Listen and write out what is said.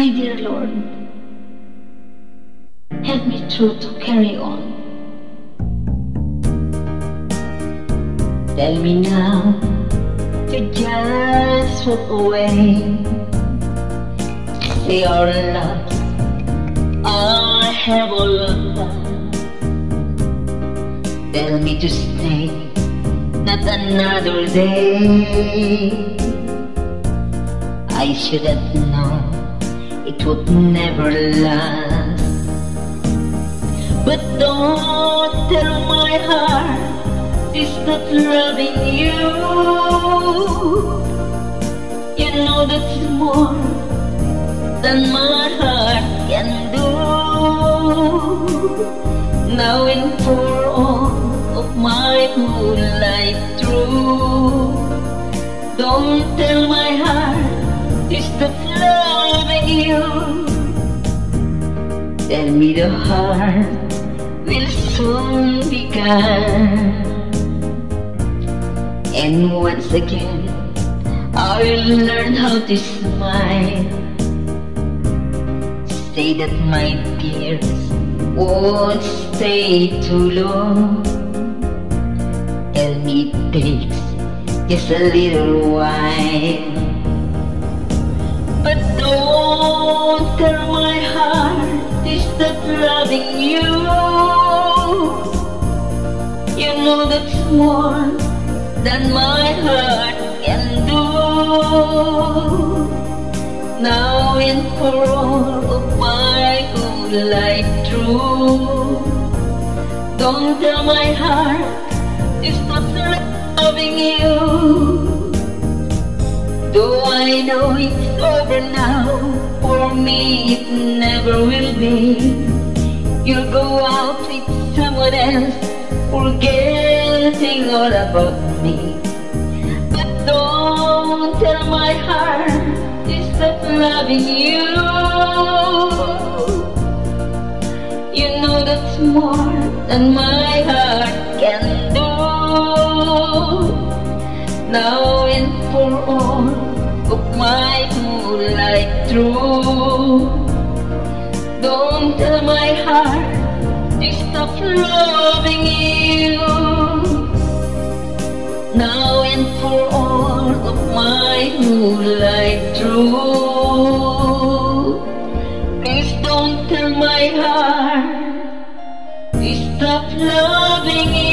My dear Lord, help me through to carry on. Tell me now to just walk away. Say our loves I have all done. Tell me to stay, not another day. I should have it would never last. But don't tell my heart it's not loving you. You know that's more than my heart can do. Now for all of my whole life through, don't tell my heart it's stop loving you. Tell me the heart will soon be gone. And once again, I will learn how to smile. Say that my tears won't stay too long. Tell me it takes just a little while. But don't tell my heart to stop loving you. You know that's more than my heart can do. Now and for all of my whole life through, don't tell my heart to stop loving you. Know it's over now, for me it never will be. You'll go out with someone else, forgetting all about me. But don't tell my heart to stop loving you. You know that's more than my my moonlight through. Don't tell my heart to stop loving you. Now and for all of my moonlight through. Please don't tell my heart to stop loving you.